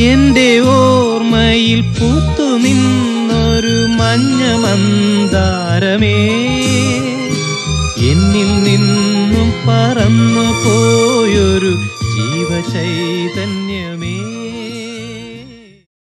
എന്റെ ഓർമ്മയിൽ പൂത്തു നിന്നൊരു മഞ്ഞ മന്ദാരമേ. എന്നിൽ നിന്നും പറന്നു പോയൊരു ജീവചൈതന്യമേ